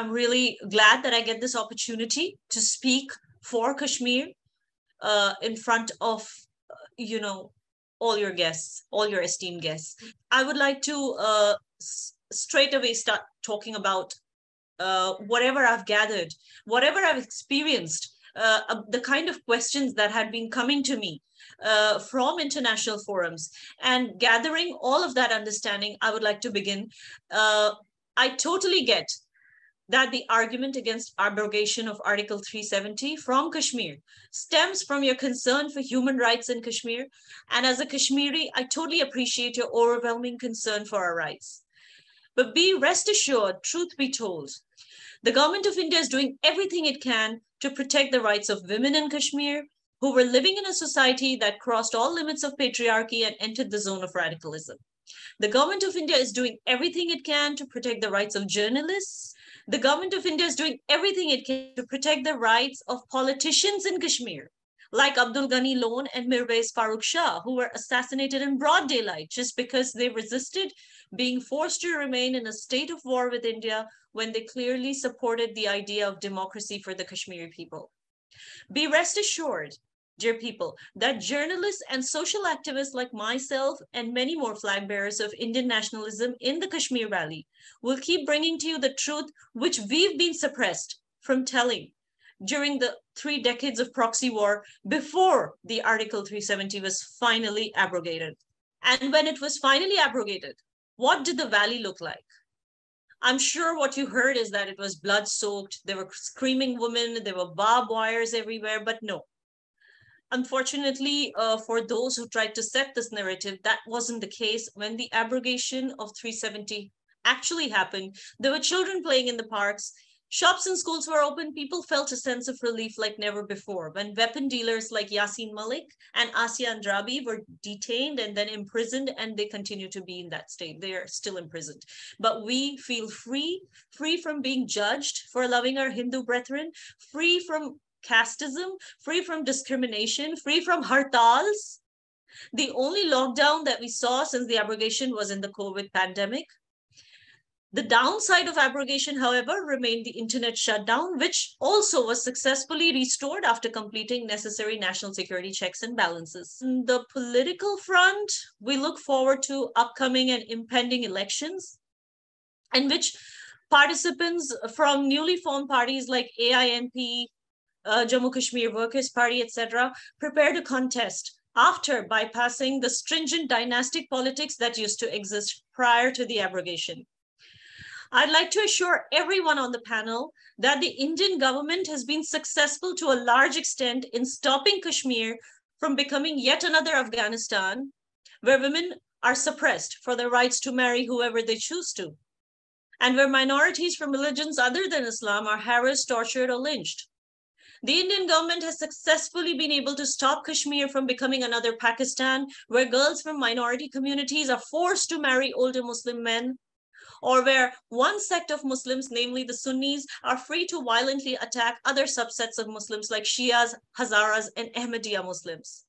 I'm really glad that I get this opportunity to speak for Kashmir uh, in front of, you know, all your guests, all your esteemed guests. I would like to uh, s- straight away start talking about uh, whatever I've gathered, whatever I've experienced, uh, uh, the kind of questions that had been coming to me uh, from international forums, and gathering all of that understanding, I would like to begin. Uh, I totally get that the argument against abrogation of Article 370 from Kashmir stems from your concern for human rights in Kashmir. And as a Kashmiri, I totally appreciate your overwhelming concern for our rights. But be rest assured, truth be told, the government of India is doing everything it can to protect the rights of women in Kashmir who were living in a society that crossed all limits of patriarchy and entered the zone of radicalism. The government of India is doing everything it can to protect the rights of journalists, the government of India is doing everything it can to protect the rights of politicians in Kashmir, like Abdul Ghani Lone and Mirwaiz Farooq Shah, who were assassinated in broad daylight just because they resisted being forced to remain in a state of war with India when they clearly supported the idea of democracy for the Kashmiri people. Be rest assured dear people, that journalists and social activists like myself and many more flag bearers of Indian nationalism in the Kashmir Valley will keep bringing to you the truth which we've been suppressed from telling during the three decades of proxy war before the Article 370 was finally abrogated. And when it was finally abrogated, what did the valley look like? I'm sure what you heard is that it was blood soaked. There were screaming women, there were barbed wires everywhere, but no, Unfortunately, uh, for those who tried to set this narrative, that wasn't the case. When the abrogation of 370 actually happened, there were children playing in the parks. Shops and schools were open. People felt a sense of relief like never before. When weapon dealers like Yasin Malik and Asia Andrabi were detained and then imprisoned, and they continue to be in that state. They are still imprisoned. But we feel free, free from being judged for loving our Hindu brethren, free from casteism, free from discrimination, free from hartals. The only lockdown that we saw since the abrogation was in the COVID pandemic. The downside of abrogation, however, remained the internet shutdown, which also was successfully restored after completing necessary national security checks and balances. In the political front, we look forward to upcoming and impending elections in which participants from newly formed parties like AINP, uh, Jammu Kashmir Workers' Party, etc., prepare to contest after bypassing the stringent dynastic politics that used to exist prior to the abrogation. I'd like to assure everyone on the panel that the Indian government has been successful to a large extent in stopping Kashmir from becoming yet another Afghanistan, where women are suppressed for their rights to marry whoever they choose to, and where minorities from religions other than Islam are harassed, tortured, or lynched. The Indian government has successfully been able to stop Kashmir from becoming another Pakistan, where girls from minority communities are forced to marry older Muslim men, or where one sect of Muslims, namely the Sunnis, are free to violently attack other subsets of Muslims like Shias, Hazaras, and Ahmadiyya Muslims.